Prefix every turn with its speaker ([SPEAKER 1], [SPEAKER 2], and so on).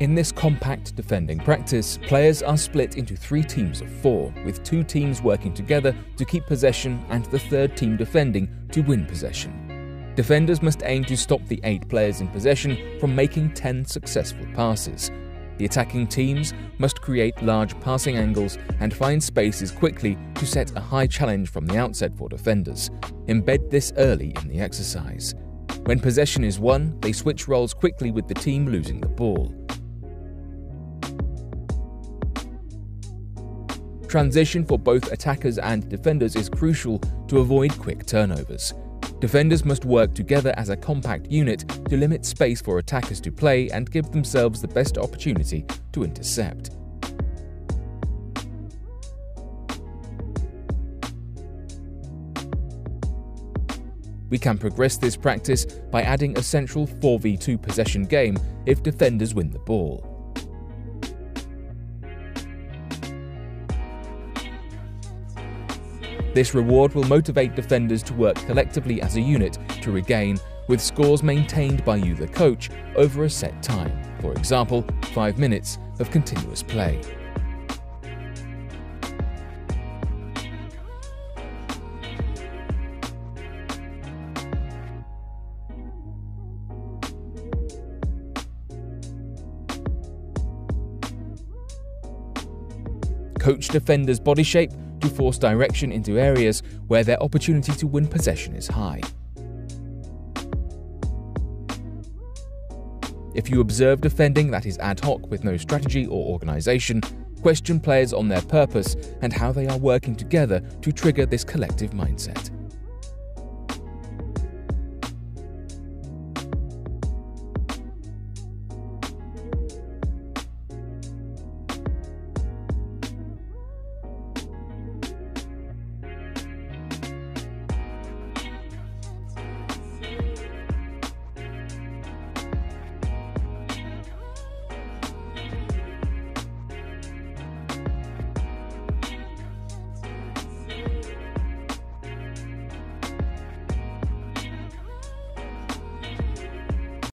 [SPEAKER 1] In this compact defending practice, players are split into three teams of four, with two teams working together to keep possession and the third team defending to win possession. Defenders must aim to stop the eight players in possession from making 10 successful passes. The attacking teams must create large passing angles and find spaces quickly to set a high challenge from the outset for defenders. Embed this early in the exercise. When possession is won, they switch roles quickly with the team losing the ball. Transition for both attackers and defenders is crucial to avoid quick turnovers. Defenders must work together as a compact unit to limit space for attackers to play and give themselves the best opportunity to intercept. We can progress this practice by adding a central 4v2 possession game if defenders win the ball. This reward will motivate defenders to work collectively as a unit to regain, with scores maintained by you, the coach, over a set time, for example, 5 minutes of continuous play. Coach defenders' body shape to force direction into areas where their opportunity to win possession is high. If you observe defending that is ad hoc with no strategy or organisation, question players on their purpose and how they are working together to trigger this collective mindset.